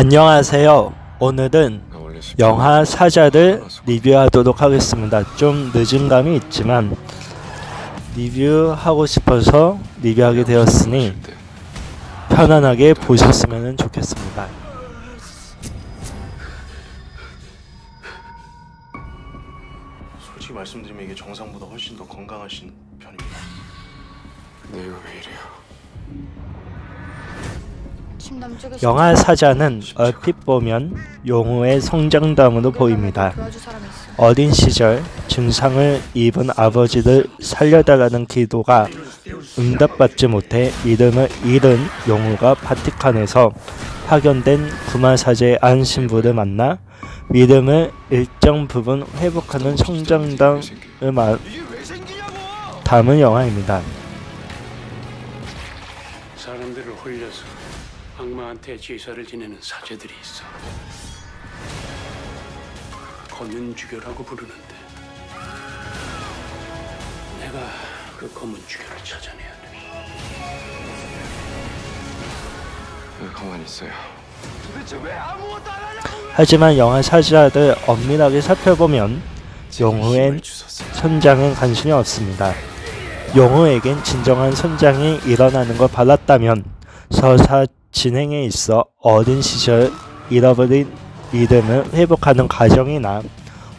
안녕하세요. 오늘은 영화 사자를 리뷰하도록 하겠습니다. 좀 늦은 감이 있지만 리뷰하고 싶어서 리뷰하게 되었으니 편안하게 보셨으면 좋겠습니다. 솔직히 말씀드리면 이게 정상보다 훨씬 더 건강하신 편입니다. 내가 왜 이래요? 영화 사자는 얼핏 보면 용우의 성장담으로 보입니다. 어린 시절 증상을 입은 아버지를 살려달라는 기도가 응답받지 못해 이름을 잃은 용우가 바티칸에서 파견된 구마사제의 안 신부를 만나 믿음을 일정 부분 회복하는 성장담을 마- 담은 영화입니다. 사람들을 홀려서 악마한테 제사를 지내는 사제들이 있어. 검은 주교라고 부르는데 내가 그 검은 주교를 찾아내야 돼. 왜 가만히 있어요? 하지만 영화 사자를 엄밀하게 살펴보면 용우엔 선장은 관심이 없습니다. 용우에겐 진정한 선장이 일어나는 걸 바랐다면 서사 진행에 있어 어린 시절 잃어버린 믿음을 회복하는 과정이나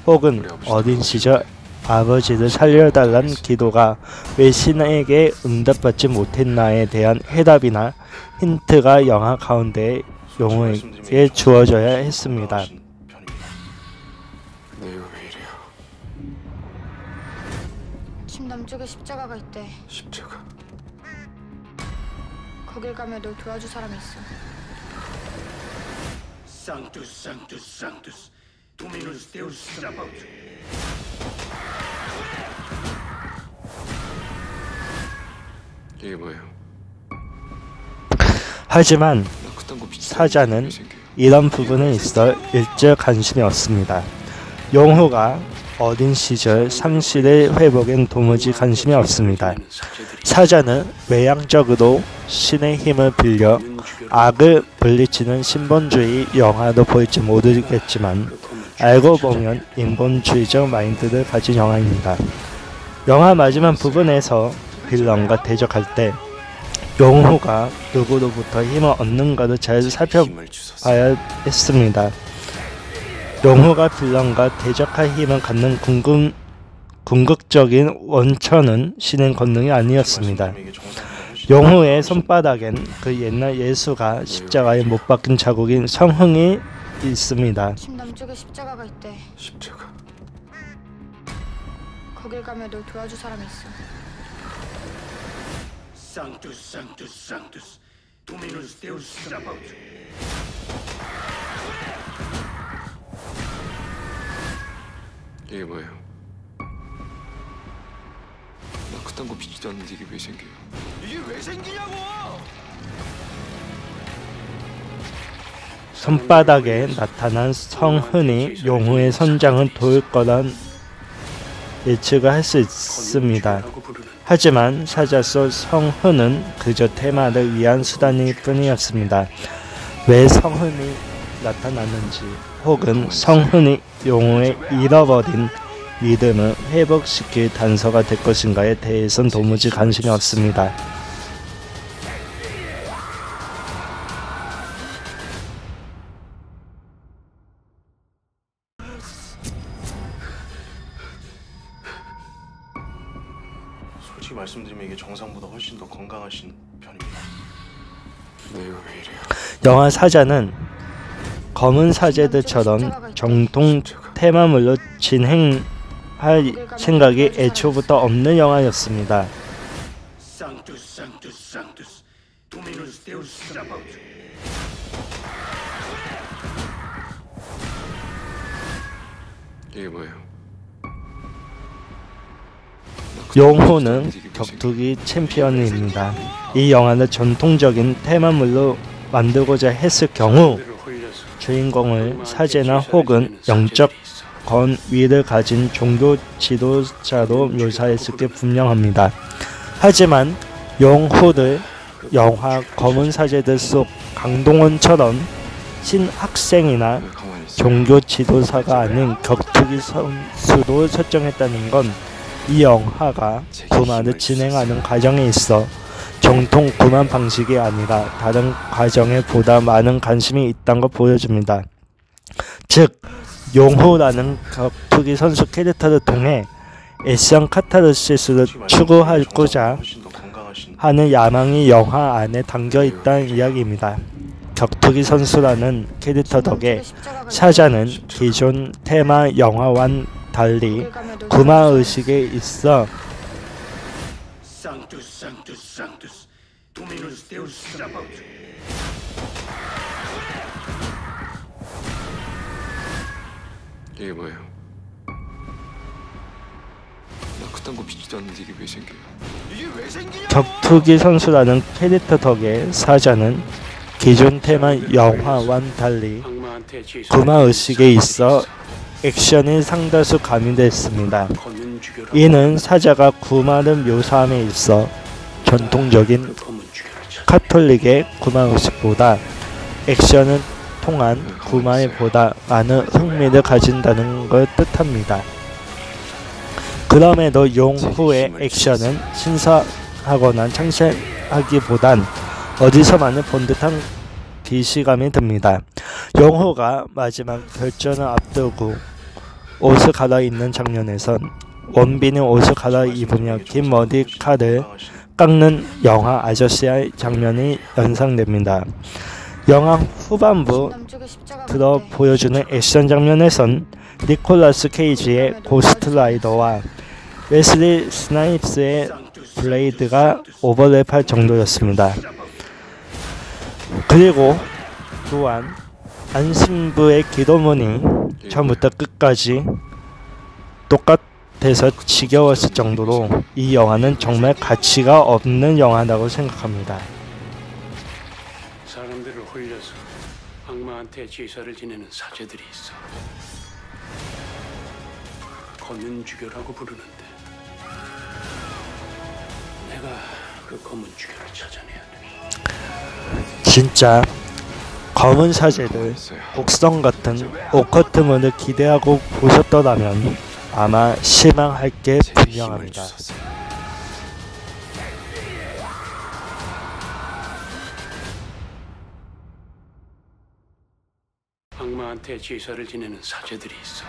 혹은 어린 시절 아버지를 살려달란 기도가 왜 신에게 응답받지 못했나에 대한 해답이나 힌트가 영화 가운데 용우에게 주어져야 했습니다. 건강하신 편입니다. 내가 왜 이래요? 침남 쪽에 십자가가 있대. 십자가 거길 가면 널 도와줄 사람이 있어. Sanctus, Sanctus, Sanctus, Dominus Deus Sabaoth. 이게 뭐예요? 하지만 사자는? 이런 부분에 있어 일절 관심이 없습니다. 용호가 어린 시절 상실의 회복엔 도무지 관심이 없습니다. 사자는 외향적으로 신의 힘을 빌려 악을 물리치는 신본주의 영화도 볼지 모르겠지만 알고 보면 인본주의적 마인드를 가진 영화입니다. 영화 마지막 부분에서 빌런과 대적할 때 용호가 누구로부터 힘을 얻는가를 잘 살펴 힘을 주소서. 봐야 했습니다. 용호가 빌런과 대적할 힘을 갖는 궁금, 궁극적인 원천은 신의 권능이 아니었습니다. 용호의 손바닥엔 그 옛날 예수가 십자가에 못 박힌 자국인 성흥이 있습니다. 침남 쪽에 십자가가 있대. 십자가 거길 가면 널 도와줄 사람이 있어. Sanctus, Sanctus, Sanctus, Dominus Deus Sabaoth. 이게 뭐예요? 나 그딴 거 비지도 않는데 이게 왜 생겨요? 손바닥에 나타난 성흔이 용호의 선장을 도울 거란 예측을 할 수 있습니다. 하지만 사자서 성흔은 그저 테마를 위한 수단일 뿐이었습니다. 왜 성흔이 나타났는지 혹은 성흔이 용호의 잃어버린 믿음을 회복시킬 단서가 될 것인가에 대해선 도무지 관심이 없습니다. 솔직히 말씀드리면 이게 정상보다 훨씬 더 건강하신 편입니다. 영화 사자는 검은 사제들처럼 정통 테마물로 진행할 생각이 애초부터 없는 영화였습니다. 이게 뭐예요? 용후는 격투기 챔피언입니다. 이 영화를 전통적인 퇴마물로 만들고자 했을 경우 주인공을 사제나 혹은 영적 권위를 가진 종교 지도자로 묘사했을 게 분명합니다. 하지만 용후를 영화 검은 사제들 속 강동원처럼 신학생이나? 종교 지도사가 아닌 격투기 선수로 설정했다는 건 이 영화가 구만을 진행하는 과정에 있어 정통 구만 방식이 아니라 다른 과정에 보다 많은 관심이 있다는 걸 보여줍니다. 즉 용호라는 격투기 선수 캐릭터를 통해 액션 카타르시스를 추구하고자 하는 야망이 영화 안에 담겨 있다는 이야기입니다. 격투기 선수라는 캐릭터 덕에. 사자는 기존 테마 영화와는 달리 구마 의식에 있어 Sanctus, Sanctus, Sanctus, Dominus Deus Sabaoth. 이게 뭐예요? 나 그딴 거 믿지도 않는데 이게 왜 생겨요? 이게 왜 생기냐? 격투기 선수라는 캐릭터 덕에 사자는 기존 테마 영화와는 달리 악마한테 구마 의식에 있어 액션이 상다수 가미됐습니다. 주교라고 이는 사자가 구마를 묘사함에 있어 전통적인 그 카톨릭의 구마 의식보다 액션을 통한 구마에 보다 많은 흥미를 가진다는 걸 뜻합니다. 그럼에도 용후의 액션은 신사하거나 창시하기보단 어디서 많이 본 듯한 기시감이 듭니다. 용후가 마지막 결전을 앞두고 옷을 갈아입는 장면에선 원빈이 옷을 갈아입으며 긴 머리카락을 깎는 영화 아저씨의 장면이 연상됩니다. 영화 후반부 들어. 보여주는 액션 장면에선 니콜라스 케이지의 고스트 라이더와 웨슬리 스나이프스의 블레이드가 오버랩할 정도였습니다. 그리고 또한 안신부의 기도문이 처음부터 끝까지 똑같 아서 지겨웠을 정도로 이 영화는 정말 가치가 없는 영화라고 생각합니다. 사람들을 홀려서 악마한테 제사를 지내는 사제들이 있어. 검은 주교라고 부르는데 내가 그 검은 주교를 찾아내야 돼. 진짜 검은 사제들. 곡성 같은 오커트문을 기대하고 보셨더라면 아마 실망할 게 분명합니다. 악마한테 제사를 지내는 사제들이 있어.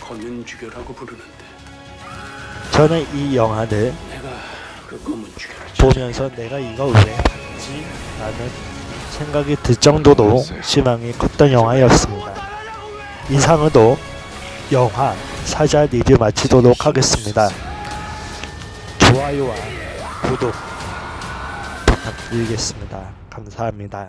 검은 주교라고 부르는데 저는 이 영화를 내가 그 보면서 내가 이거 왜 봤지? 라는 생각이 들 정도로 실망이 컸던 영화였습니다. 이상으로 영화 사자 리뷰 마치도록 하겠습니다. 좋아요와 구독 부탁드리겠습니다. 감사합니다.